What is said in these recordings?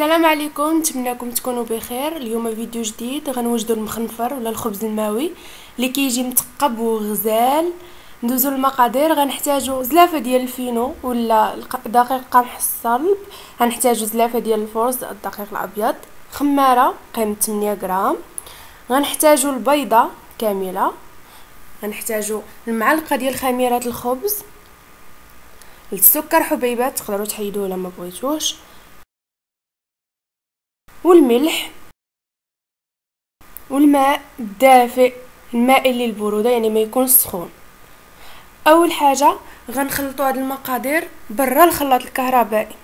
السلام عليكم. نتمنىكم تكونوا بخير. اليوم فيديو جديد. غنوجدوا المخنفر ولا الخبز الماوي اللي كيجي مثقب وغزال ندوزو المقادير غنحتاجو زلافة ديال الفينو ولا دقيق قمح الصلب. غنحتاجو زلافة ديال الفرز الدقيق الأبيض. خمارة قيمه 8 غرام. غنحتاجو البيضة كاملة. غنحتاجو المعلقة ديال خميرة الخبز. السكر حبيبات تقدروا تحيدوه ولا ما بغيتوش. والملح والماء الدافئ الماء للبروده يعني ما يكون سخون. أول حاجة غنخلطوا هاد المقادير برا الخلاط الكهربائي.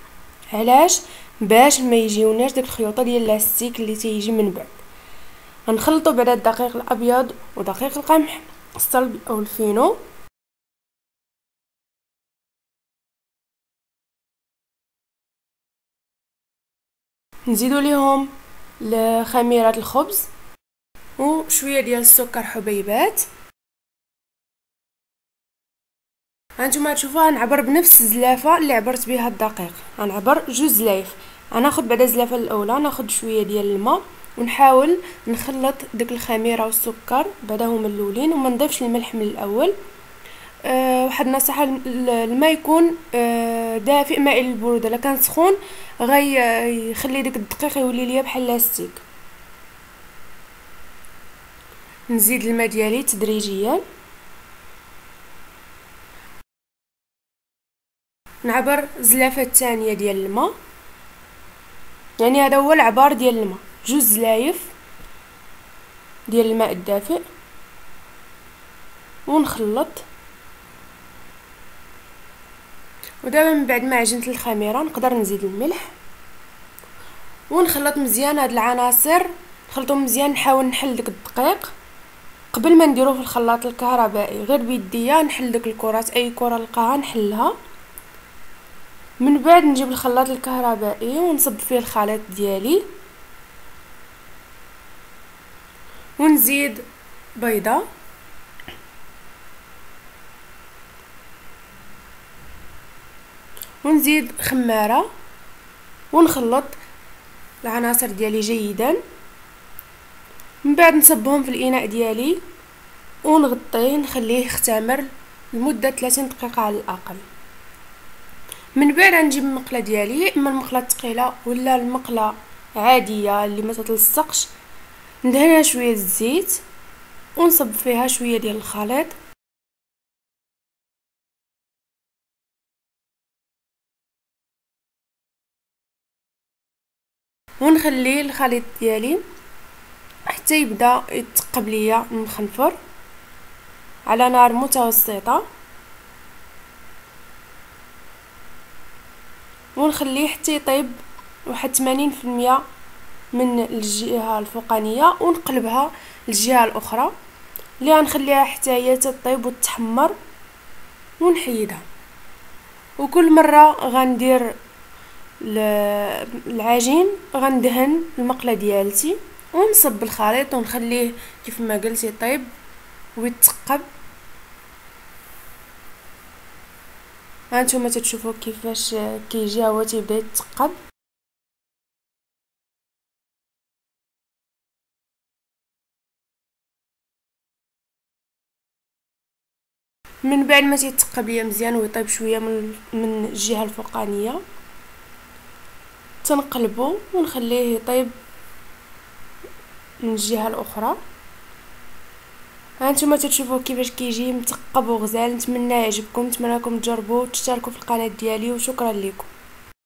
علاش؟ باش ما يجيوناش داك الخيوطة ديال اللاستيك اللي تيجي من بعد. غنخلطوا بعدا الدقيق الأبيض ودقيق القمح الصلب أو الفينو نزيدو ليهم خميره الخبز وشوية ديال السكر حبيبات. هانتوما تشوفوها نعبر بنفس الزلافة اللي عبرت بها الدقيق. غنعبر جوج زلايف. غناخد بعدا الزلافة الأولى ناخد شوية ديال الماء ونحاول نخلط ديك الخميرة والسكر. بعدا هما الأولين وما نضيفش الملح من الأول. واحد النصيحه الماء يكون أه دافئ مائل للبرودة. إلا كان سخون غيخلي داك الدقيق يولي ليا بحال لاستيك نزيد الماء ديالي تدريجيا. نعبر زلافة الثانية ديال الماء. يعني هذا هو العبار ديال الماء. جوج زلايف ديال الماء الدافئ. ونخلط. ودابا من بعد ما عجنت الخميرة نقدر نزيد الملح ونخلط مزيان هاد العناصر نخلطو مزيان نحاول نحل داك الدقيق. قبل ما نديرو في الخلاط الكهربائي غير بيديا نحل داك الكرات أي كرة نلقاها نحلها. من بعد نجيب الخلاط الكهربائي ونصب فيه الخليط ديالي. ونزيد بيضة. ونزيد خمارة ونخلط العناصر ديالي جيدا. من بعد نصبهم في الإناء ديالي ونغطيه نخليه يختمر لمدة 30 دقيقة على الأقل. من بعد نجيب المقلة ديالي إما المقلة الثقيلة ولا المقلة عادية اللي ما تتلصقش. ندهنها شوية الزيت ونصب فيها شوية ديال الخليط. ونخلي الخليط ديالي حتى يبدا يتقب ليا المخنفر على نار متوسطة. ونخليه حتى يطيب واحد 80% من الجهة الفوقانية ونقلبها للجهة الأخرى اللي غنخليها حتى هي تطيب وتحمر ونحيدها. وكل مرة غندير العجين غندهن المقلة ديالتي ونصب الخليط ونخليه كيف ما قلت يطيب ويتثقب هانتوما تتشوفوا كيفاش كيجي هو تيبدا يتثقب من بعد ما تيتثقب ليا مزيان ويطيب شوية من من الجهة الفوقانية. تنقلبو ونخليه يطيب من الجهة الأخرى. هانتوما تشوفوا كيفاش كيجي مثقب وغزال نتمنى يعجبكم نتمنىكم تجربوه وتشتركوا في القناة ديالي وشكرا لكم